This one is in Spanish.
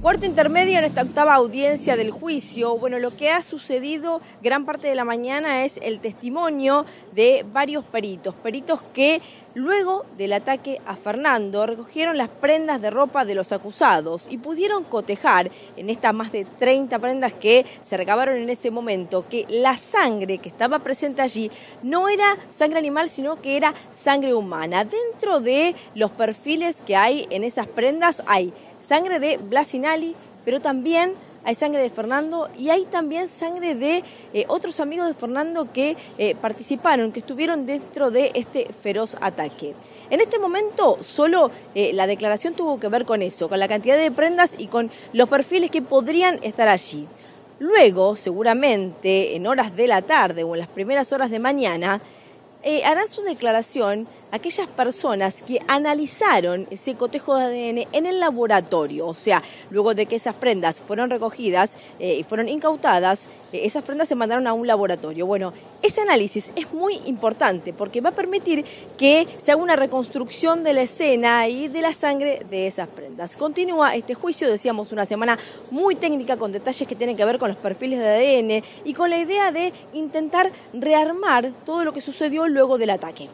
Cuarto intermedio en esta octava audiencia del juicio. Bueno, lo que ha sucedido gran parte de la mañana es el testimonio de varios peritos, peritos que luego del ataque a Fernando recogieron las prendas de ropa de los acusados y pudieron cotejar en estas más de 30 prendas que se recabaron en ese momento que la sangre que estaba presente allí no era sangre animal, sino que era sangre humana. Dentro de los perfiles que hay en esas prendas hay sangre de Blasinali, pero también hay sangre de Fernando y hay también sangre de eh, otros amigos de Fernando que eh, participaron, que estuvieron dentro de este feroz ataque. En este momento solo eh, la declaración tuvo que ver con eso, con la cantidad de prendas y con los perfiles que podrían estar allí. Luego, seguramente en horas de la tarde o en las primeras horas de mañana, harán su declaración aquellas personas que analizaron ese cotejo de ADN en el laboratorio, o sea, luego de que esas prendas fueron recogidas eh, y fueron incautadas, eh, esas prendas se mandaron a un laboratorio. Bueno, ese análisis es muy importante porque va a permitir que se haga una reconstrucción de la escena y de la sangre de esas prendas. Continúa este juicio, decíamos, una semana muy técnica con detalles que tienen que ver con los perfiles de ADN y con la idea de intentar rearmar todo lo que sucedió luego del ataque.